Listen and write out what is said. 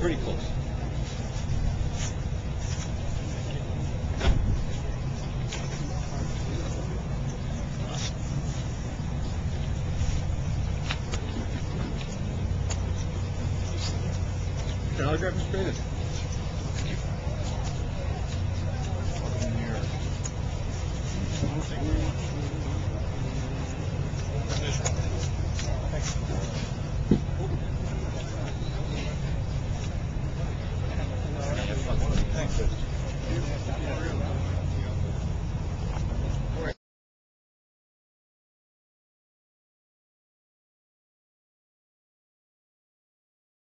pretty close. Telegraph is grab?